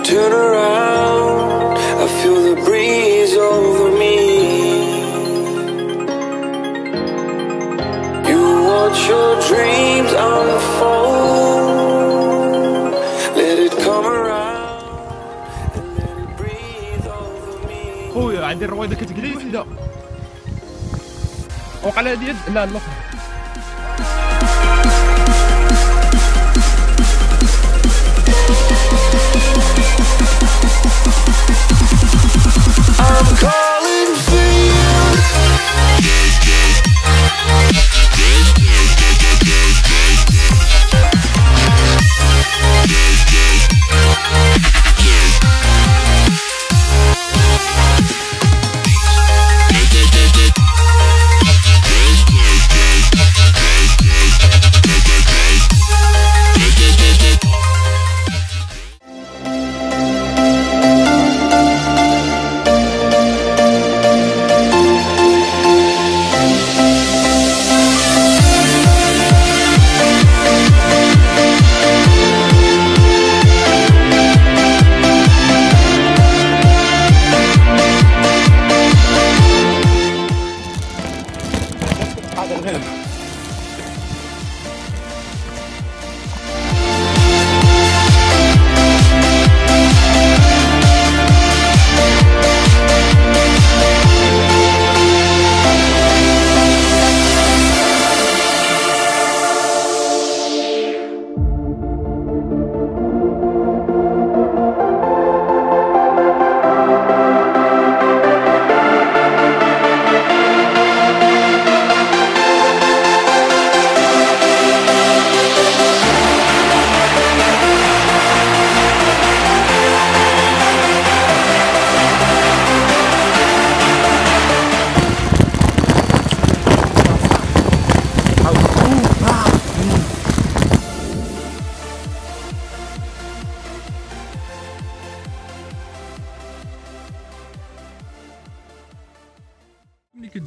turn around, I feel the breeze over me. You watch your dreams unfold. Let it come around and let it breathe over me. خويا عندي الرويضه كتقلي وحده وقع لها اليد لا الاخرى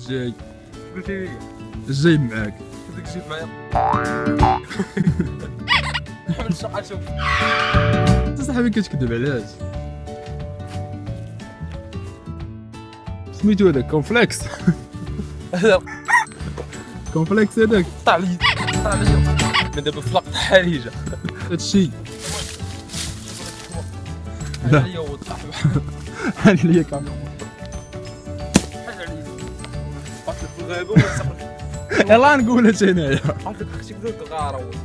جاي قلتي لي. جاي معاك. كنت جيت معايا؟ حمل الشقه شوف. انت صاحبي كتكذب علاش؟ سميتو هذاك كونفليكس. كونفليكس هذاك. طلع لي طلع لي. من دابا في لقطة حريجة. هادشي. لا. لا لي وضح هاني سقط يلا نقول هادشي هنايا قلت لك خصك تقول الغاره والله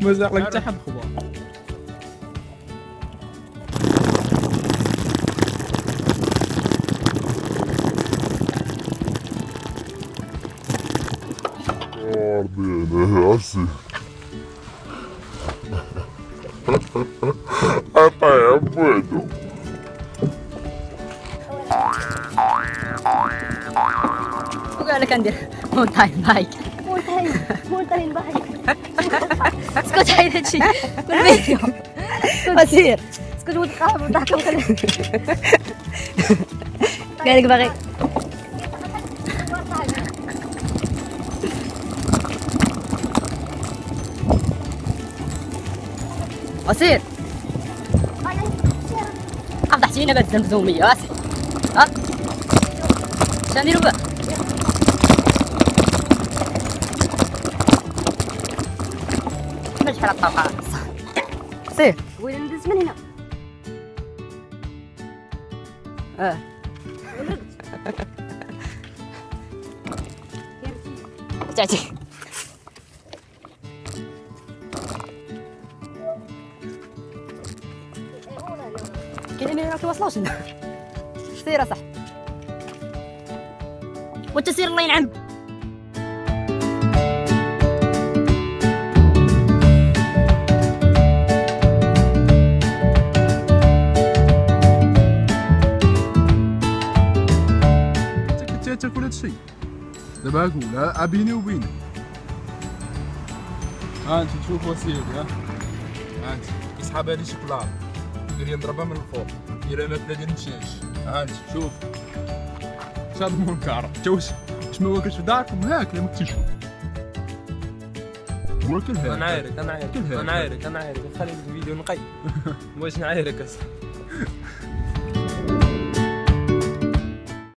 ما ساق لك حتى حد خبر Bene, assim. Rapaz, é bueno. وقال لك ندير مونتاين بايك. مونتاين مونتاين بايك. اسكت حيد هادشي بالفيديو أسير. اسكت وتقام وضحك وخلي قال لك باغي. أسير. افضحتي لينا بهاد الزمزوميه أسير. ها شاميرو بقى شحال الطاقه سير وين ندز من هنا آه تعتي كاين اللي ما كيوصلوش لنا سير صح وانت سير الله ينعم. تأكل هادشي دابا قول ها بيني وبينك ها أنت تشوف وسيلي ها. ها أنت يسحب هادي شوكولاط يقدر يضربها من الفوق. يدير ماكله ديال الدجاج ها أنت شوف. شاد المنكر انت واش واش ما واكلش في داركم؟ هاك لا ما كنتيش واكل هاك أنا عارف أنا عارف. أنا عارف أنا عارف. خلي الفيديو نقي. واش نعايرك أصاحبي.